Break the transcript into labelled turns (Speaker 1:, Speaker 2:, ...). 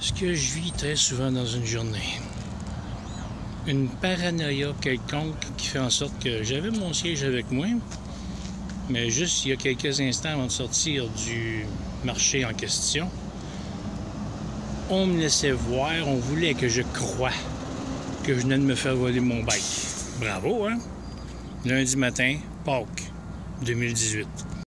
Speaker 1: Ce que je vis très souvent dans une journée? Une paranoïa quelconque qui fait en sorte que j'avais mon siège avec moi, mais juste il y a quelques instants avant de sortir du marché en question, on me laissait voir, on voulait que je croie que je venais de me faire voler mon bike. Bravo, hein? Lundi matin, Pâques 2018.